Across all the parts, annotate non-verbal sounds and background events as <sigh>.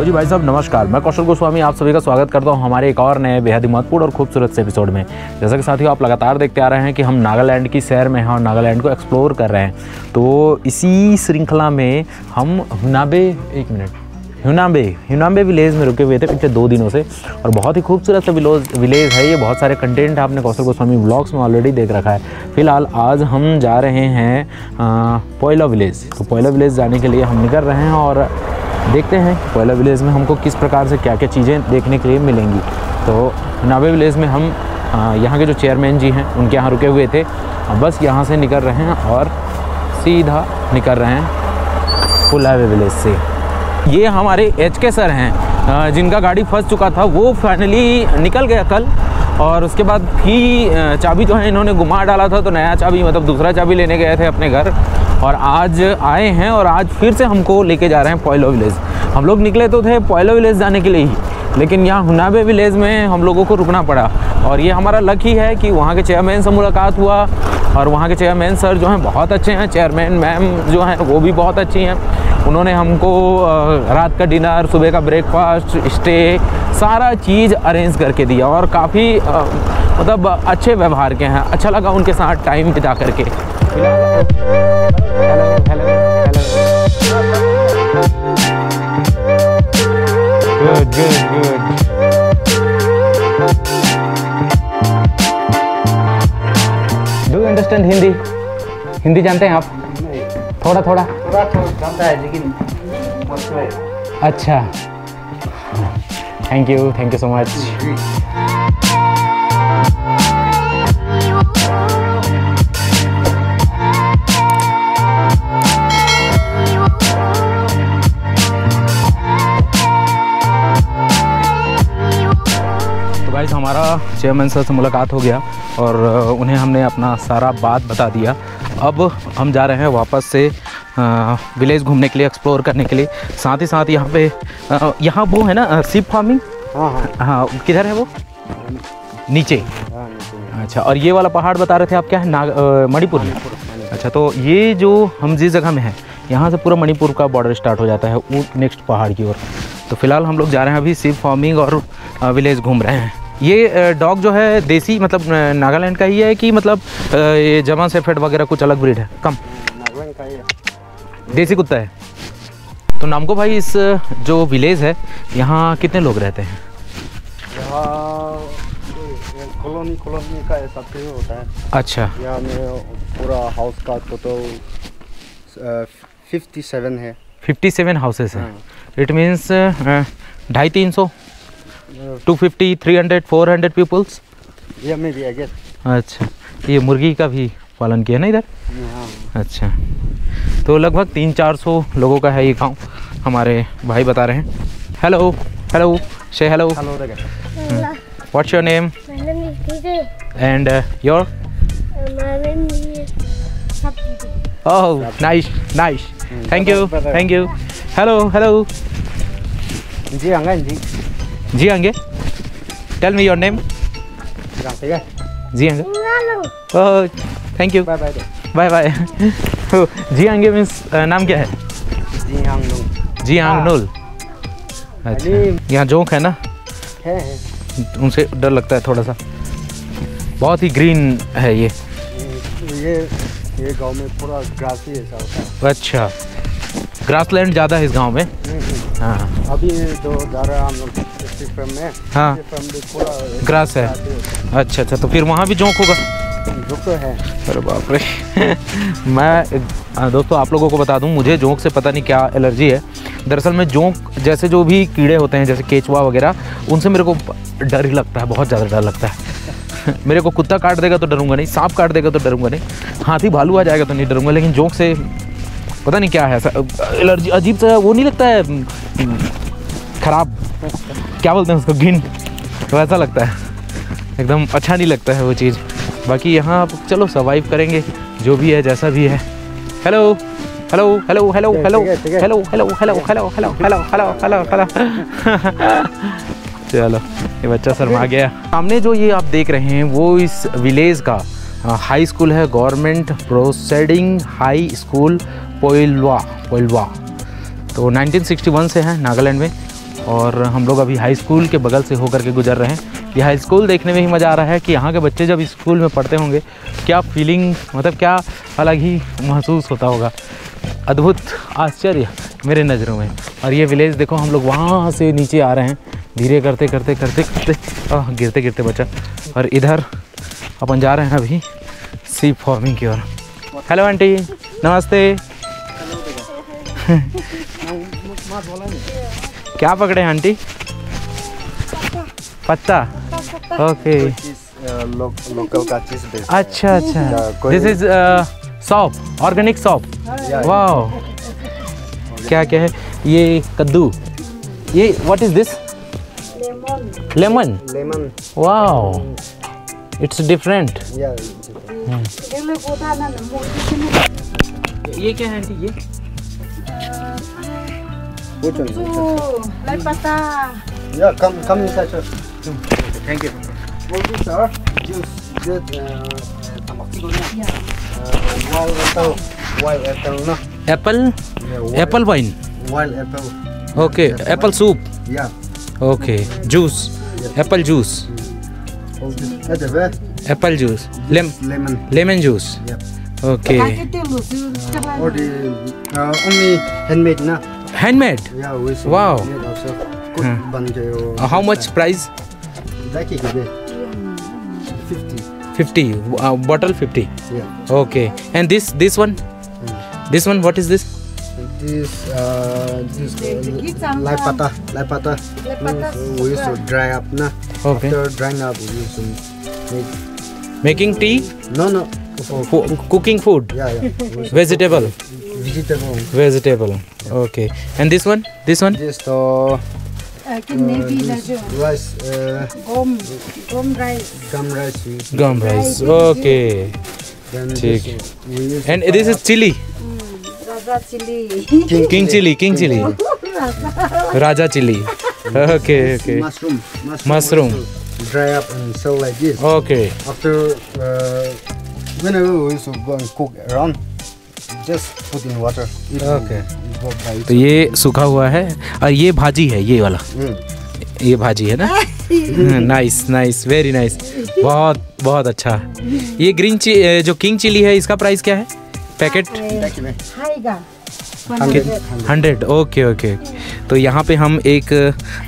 तो जी भाई साहब, नमस्कार। मैं कौशल गोस्वामी, आप सभी का स्वागत करता हूँ हमारे एक और नए बेहद महत्वपूर्ण और खूबसूरत से एपिसोड में। जैसा कि साथियों, आप लगातार देखते आ रहे हैं कि हम नागालैंड की सैर में हैं और नागालैंड को एक्सप्लोर कर रहे हैं। तो इसी श्रृंखला में हम हुनाबे, एक मिनट ह्यूनाबे ह्यूनाबे विलेज में रुके हुए थे पिछले दो दिनों से। और बहुत ही खूबसूरत सा विलोज विलेज है ये, बहुत सारे कंटेंट आपने कौशल गोस्वामी ब्लॉग्स में ऑलरेडी देख रखा है। फ़िलहाल आज हम जा रहे हैं पोयला विलेज तो पोयला विलेज जाने के लिए हम निकल रहे हैं और देखते हैं कोयला विलेज में हमको किस प्रकार से क्या क्या चीज़ें देखने के लिए मिलेंगी। तो नावे विलेज में हम यहाँ के जो चेयरमैन जी हैं, उनके यहाँ रुके हुए थे। बस यहाँ से निकल रहे हैं और सीधा निकल रहे हैं पुलावे विलेज से। ये हमारे एच के सर हैं जिनका गाड़ी फंस चुका था, वो फाइनली निकल गया कल। और उसके बाद भी चाबी जो है, इन्होंने घुमा डाला था तो नया चाबी मतलब दूसरा चाबी लेने गए थे अपने घर। और आज आए हैं और आज फिर से हमको लेके जा रहे हैं पोयलो विलेज हम लोग निकले तो थे पोयलो विलेज जाने के लिए ही, लेकिन यहाँ हुनाबे विलेज में हम लोगों को रुकना पड़ा। और ये हमारा लक ही है कि वहाँ के चेयरमैन से मुलाकात हुआ और वहाँ के चेयरमैन सर जो हैं बहुत अच्छे हैं। चेयरमैन मैम जो हैं, वो भी बहुत अच्छी हैं। उन्होंने हमको रात का डिनर सुबह का ब्रेकफास्ट स्टे सारा चीज़ अरेंज करके दिया और काफ़ी मतलब अच्छे व्यवहार के हैं। अच्छा लगा उनके साथ टाइम बिता करके। अंडरस्टैंड हिंदी हिंदी जानते हैं आप? थोड़ा थोड़ा। थोड़ा थोड़ा जानता है लेकिन अच्छा thank you thank you so much chairman sir से मुलाकात हो गया और उन्हें हमने अपना सारा बात बता दिया। अब हम जा रहे हैं वापस से विलेज घूमने के लिए एक्सप्लोर करने के लिए। साथ ही साथ यहाँ पे यहाँ वो है ना सीप फ़ार्मिंग हाँ हाँ। हाँ किधर है वो? नीचे। हाँ अच्छा और ये वाला पहाड़ बता रहे थे आप क्या है? नाग मणिपुर में? अच्छा तो ये जो हम जिस जगह में हैं यहाँ से पूरा मणिपुर का बॉर्डर स्टार्ट हो जाता है वो नेक्स्ट पहाड़ की ओर। तो फ़िलहाल हम लोग जा रहे हैं अभी सीप फ़ार्मिंग और विलेज घूम रहे हैं। ये डॉग जो है देसी मतलब नागालैंड का ही है कि मतलब ये जमा सेफेड वगैरह कुछ अलग ब्रीड है? कम। नागवन का ये देसी कुत्ता है। तो नामको भाई इस जो विलेज है यहाँ कितने लोग रहते हैं? कॉलोनी कॉलोनी का ऐसा होता है। अच्छा। यहाँ में पूरा हाउस का टोटल फिफ्टी सेवन है। फिफ्टी सेवन हाउसेस हैं। हाँ। इट मीन्स ढाई तीन सौ? Two fifty three hundred four hundred peoples ये भी आई अच्छा ये मुर्गी का भी पालन किया ना इधर? हाँ। अच्छा तो लगभग तीन चार सौ लोगों का है ये गाँव हमारे भाई बता रहे हैं। हेलो हेलो से hello what's your name My name is DJ. And your my name is Sabdi. Oh nice nice thank you thank you hello hello जी आंगा जी। जी आंगे टेल मी योर नेम जी. ओह thank you bye bye bye bye जी आंगे means नाम क्या है? जी हांग लुंग जी आंग नूल अच्छा। यहाँ जोंक है ना? है है उनसे डर लगता है थोड़ा सा। बहुत ही ग्रीन है ये। ये ये गाँव में पूरा ग्रास ही ऐसा होता है अच्छा। ग्रासलैंड ज़्यादा है इस गाँव में। हाँ। अभी जो जा रहा है हम लोग फर्म में हाँ। फर्म ग्रास है। अच्छा अच्छा तो फिर वहाँ भी जोंक होगा? है। है। अरे बाप रे। <laughs> मैं दोस्तों आप लोगों को बता दूँ मुझे जोंक से पता नहीं क्या एलर्जी है। दरअसल मैं जोंक जैसे जो भी कीड़े होते हैं जैसे केचुआ वगैरह उनसे मेरे को डर ही लगता है बहुत ज़्यादा डर लगता है। <laughs> मेरे को कुत्ता काट देगा तो डरूँगा नहीं सांप काट देगा तो डरूँगा नहीं। हाथी भालू आ जाएगा तो नहीं डरूँगा लेकिन जोंक से पता नहीं क्या है एलर्जी अजीब सा वो नहीं लगता है हम्म, खराब। क्या बोलते हैं उसको घिन वैसा लगता है एकदम अच्छा नहीं लगता है वो चीज़ बाकी यहाँ आप चलो सर्वाइव करेंगे जो भी है जैसा भी है hello hello hello hello hello है, है। Hello hello hello hello hello hello hello hello hello चलो ये बच्चा शर्मा गया सामने जो ये आप देख रहे हैं वो इस विलेज का हाई स्कूल है government proceeding high school Poilwa Poilwa तो 1961 से है नागालैंड में और हम लोग अभी हाई स्कूल के बगल से होकर के गुजर रहे हैं। ये हाई स्कूल देखने में ही मज़ा आ रहा है कि यहाँ के बच्चे जब स्कूल में पढ़ते होंगे क्या फीलिंग मतलब क्या अलग ही महसूस होता होगा। अद्भुत आश्चर्य मेरे नज़रों में। और ये विलेज देखो हम लोग वहाँ से नीचे आ रहे हैं। धीरे करते करते करते करते आह, गिरते गिरते बच्चा। और इधर अपन जा रहे हैं अभी सी फॉर्मिंग की ओर। हेलो आंटी नमस्ते। <laughs> क्या पकड़े हैं आंटी? पत्ता। ओके लोकल का चीज़ अच्छा अच्छा। This is soap organic soap वाह क्या क्या है? ये कद्दू। ये what is this lemon lemon वाह इट्स डिफरेंट ये क्या है आंटी ये? Good one. Good Light pata. Yeah, come come inside. Thank you. What is sir? Juice. Good. Uh, tamak siguro na. Yeah. Uh, wild apple. Wild apple na. Apple? Yeah, wild, apple wine. Wild apple. Okay, apple, apple soup. Yeah. Okay, juice. Yeah. Apple juice. Mm. Oh. Apple juice. Lem lemon. Lemon juice. Yep. Okay. Uh, or the uh, only handmade na. Handmade? Yeah, we wow. made ourselves. Good hmm. Uh, how much price? That is 50. 50 uh, bottle 50 yeah. Okay. And this this one? Mm. this one what is this? This uh this uh, lai pata lai mm, we used to dry up na? Okay. After drying up we used to make making tea? No no. For cooking food? Yeah yeah. Vegetable? vegetable. Vegetable. Yeah. Okay. And this one? This one? This to. Uh, uh, uh rice. Uh, gum, gum rice. Gum rice. Gum rice. Okay. And this is hmm, chili. King chili. King chili. Raja chili. Okay. Okay. Mushroom. Mushroom. dry up and sell like this okay after uh, whenever we used to go and cook around just put in water. It will Okay. Go by तो ये सूखा हुआ है और ये भाजी है ये वाला। Mm. ये भाजी है ना? नाइस नाइस वेरी नाइस बहुत बहुत अच्छा। ये ग्रीन जो किंग चिली है इसका प्राइस क्या है? पैकेट हंड्रेड ओके ओके तो यहाँ पे हम एक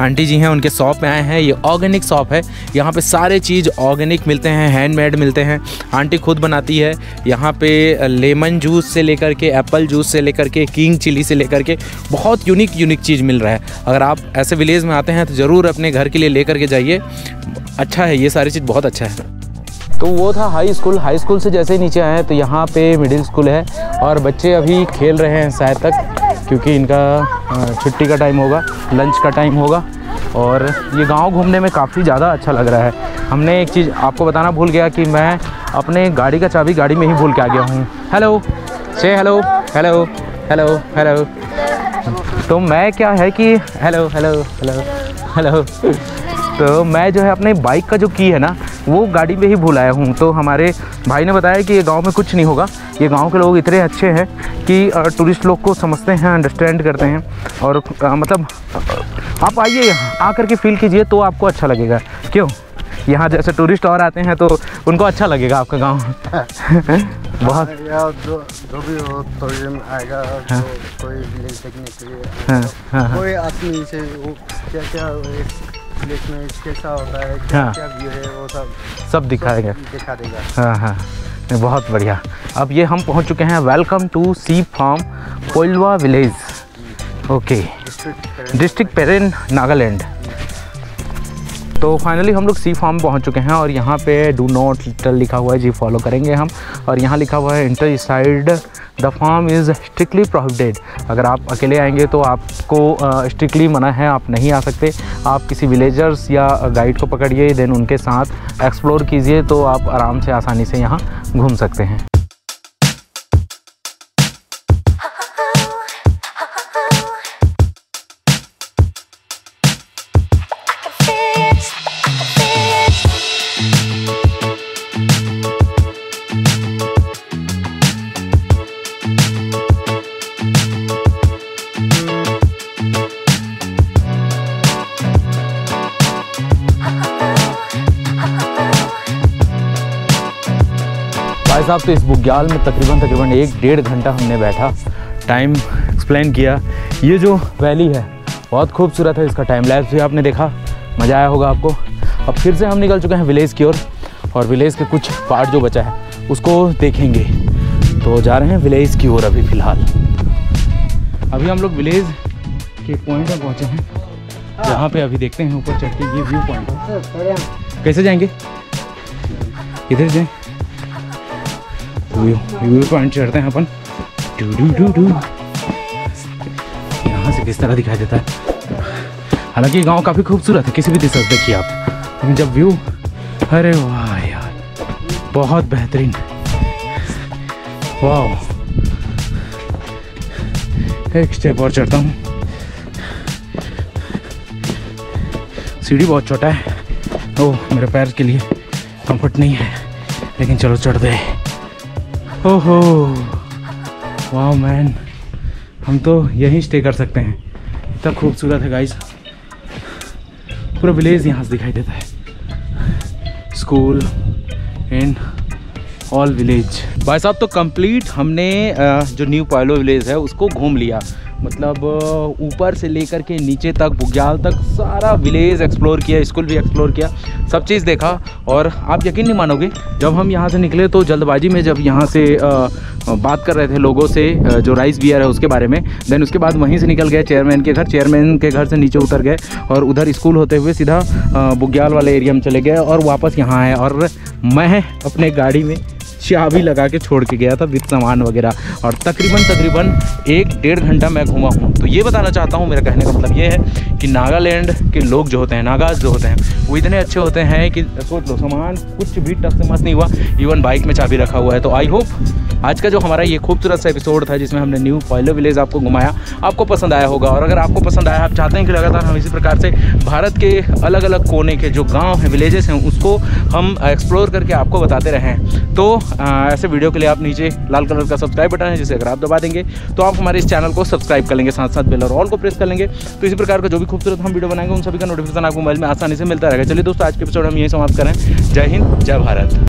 आंटी जी हैं उनके शॉप में आए हैं। ये ऑर्गेनिक शॉप है। यहाँ पे सारे चीज़ ऑर्गेनिक मिलते हैं हैंडमेड मिलते हैं। आंटी खुद बनाती है। यहाँ पे लेमन जूस से लेकर के एप्पल जूस से लेकर के किंग चिली से लेकर के बहुत यूनिक यूनिक चीज़ मिल रहा है। अगर आप ऐसे विलेज में आते हैं तो ज़रूर अपने घर के लिए लेकर के जाइए। अच्छा है ये सारी चीज़ बहुत अच्छा है। तो वो था हाई स्कूल हाई स्कूल से जैसे ही नीचे आए तो यहाँ पे मिडिल स्कूल है और बच्चे अभी खेल रहे हैं शायद तक, क्योंकि इनका छुट्टी का टाइम होगा लंच का टाइम होगा और ये गाँव घूमने में काफ़ी ज़्यादा अच्छा लग रहा है। हमने एक चीज़ आपको बताना भूल गया कि मैं अपने गाड़ी का चाबी गाड़ी में ही भूल के आ गया हूँ। हेलो से हेलो हेलो हेलो हेलो तो मैं क्या है कि हेलो हेलो हेलो हेलो तो मैं जो है अपने बाइक का जो की है ना वो गाड़ी में ही भूल आया हूँ। तो हमारे भाई ने बताया कि ये गाँव में कुछ नहीं होगा। ये गाँव के लोग इतने अच्छे हैं कि टूरिस्ट लोग को समझते हैं अंडरस्टैंड करते हैं। और अ, मतलब आप आइए यहाँ आकर के फील कीजिए तो आपको अच्छा लगेगा। क्यों? यहाँ जैसे टूरिस्ट और आते हैं तो उनको अच्छा लगेगा आपका गाँव। <laughs> बहुत जो जो भी हो tourism आएगा तो कोई विलेज देखने के लिए हाँ हाँ हाँ। कोई आदमी से वो क्या क्या प्लेस कैसा होता है क्या हाँ। क्या व्यू है वो सब? दिखाएगा। दिखाएँगे दिखा देगा। हाँ हाँ। नहीं, बहुत बढ़िया। अब ये हम पहुँच चुके हैं welcome to sea farm Koilwa village okay district district Peren Nagaland तो फाइनली हम लोग सी फार्म पहुँच चुके हैं और यहाँ पे डू नॉट लिखा हुआ है, जी फॉलो करेंगे हम। और यहाँ लिखा हुआ है enter side the farm is strictly prohibited अगर आप अकेले आएँगे तो आपको स्ट्रिक्टली मना है, आप नहीं आ सकते। आप किसी विलेजर्स या गाइड को पकड़िए देन उनके साथ एक्सप्लोर कीजिए तो आप आराम से आसानी से यहाँ घूम सकते हैं। साहब तो इस बुग्याल में तकरीबन तकरीबन एक डेढ़ घंटा हमने बैठा टाइम एक्सप्लेन किया। ये जो वैली है बहुत खूबसूरत है इसका टाइम लैप्स भी आपने देखा मज़ा आया होगा आपको। अब फिर से हम निकल चुके हैं विलेज की ओर और विलेज के कुछ पार्ट जो बचा है उसको देखेंगे। तो जा रहे हैं विलेज की ओर अभी फ़िलहाल। अभी हम लोग विलेज के पॉइंट में पहुँचे हैं जहाँ पे अभी देखते हैं ऊपर चढ़ के ये व्यू पॉइंट कैसे जाएँगे? इधर जाएँ। व्यू पॉइंट चढ़ते हैं अपन। डू डू डू डू। यहाँ से किस तरह दिखाई देता है? हालाँकि गाँव काफ़ी खूबसूरत है, किसी भी दिशा से देखिए आप। लेकिन जब व्यू अरे वाह यार, बहुत बेहतरीन। वाह। एक स्टेप और चढ़ता हूँ। सीढ़ी बहुत छोटा है। ओह, मेरे पैर के लिए कंफर्ट नहीं है। लेकिन चलो चढ़ दे ओहो। वाह मैन हम तो यहीं स्टे कर सकते हैं। इतना खूबसूरत है गाइस पूरा विलेज यहाँ से दिखाई देता है। स्कूल एंड ऑल विलेज भाई साहब तो कंप्लीट हमने जो न्यू पायलो विलेज है, उसको घूम लिया। मतलब ऊपर से लेकर के नीचे तक बुग्याल तक सारा विलेज एक्सप्लोर किया स्कूल भी एक्सप्लोर किया सब चीज़ देखा। और आप यकीन नहीं मानोगे जब हम यहाँ से निकले तो जल्दबाजी में जब यहाँ से अ, बात कर रहे थे लोगों से जो राइस बियर है उसके बारे में देन उसके बाद वहीं से निकल गए चेयरमैन के घर चेयरमैन के घर से नीचे उतर गए और उधर स्कूल होते हुए सीधा बुग्याल वाले एरिया में चले गए और वापस यहाँ आए। और मैं अपने गाड़ी में चाबी लगा के छोड़ के गया था विद सामान वगैरह। और तकरीबन तकरीबन एक डेढ़ घंटा मैं घूमा हूँ। तो ये बताना चाहता हूँ, मेरा कहने का मतलब ये है कि नागालैंड के लोग जो होते हैं, नागाज जो होते हैं, वो इतने अच्छे होते हैं कि सोच लो, सामान कुछ भी टस मस नहीं हुआ इवन बाइक में चाबी रखा हुआ है। तो आई होप आज का जो हमारा ये खूबसूरत सा एपिसोड था, जिसमें हमने न्यू पॉयलो विलेज आपको घुमाया, आपको पसंद आया होगा। और अगर आपको पसंद आया, आप चाहते हैं कि लगातार हम इसी प्रकार से भारत के अलग अलग कोने के जो गाँव हैं विलेजेस हैं, उसको हम एक्सप्लोर करके आपको बताते रहें तो ऐसे वीडियो के लिए आप नीचे लाल कलर का सब्सक्राइब बटन है, जिसे अगर आप दबा देंगे तो आप हमारे इस चैनल को सब्सक्राइब कर लेंगे साथ साथ बेल और ऑल को प्रेस कर लेंगे। तो इसी प्रकार का जो भी खूबसूरत हम वीडियो बनाएँगे, उन सभी का नोटिफिकेशन आपको मोबाइल में आसानी से मिलता रहेगा। चलिए दोस्तों, आज के एपिसोड हम यही समाप्त करें। जय हिंद, जय भारत.